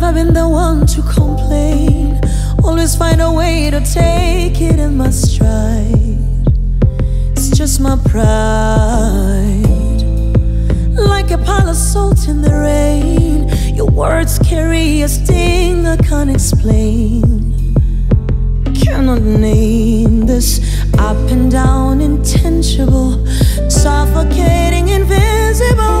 been the one to complain. Always find a way to take it in my stride. It's just my pride. Like a pile of salt in the rain. Your words carry a sting I can't explain. Cannot name this up and down, intangible, suffocating, invisible.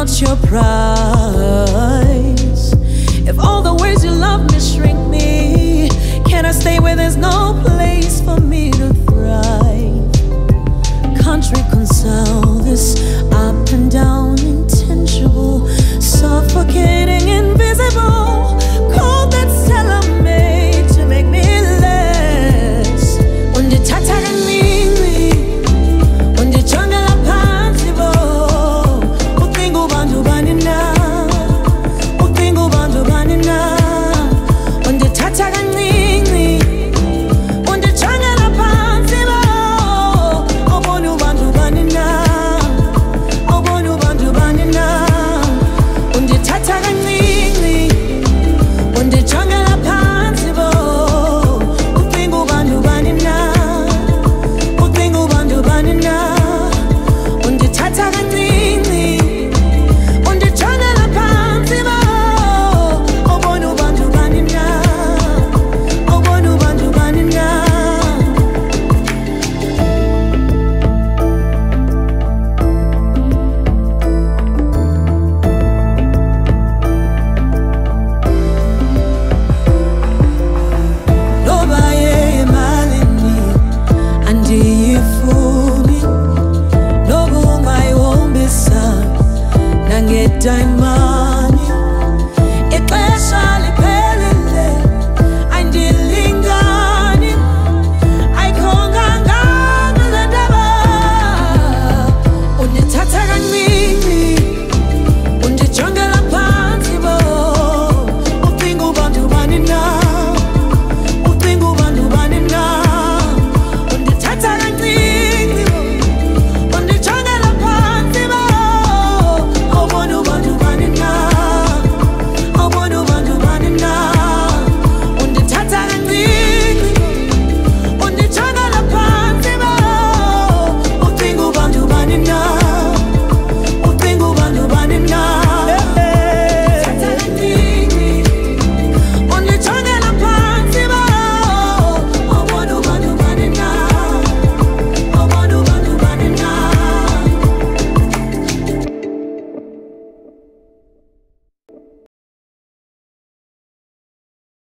Not your prize. If all the ways you love me shrink me, can I stay where there's no place for me to thrive? Can't reconcile တိုင်းမှာ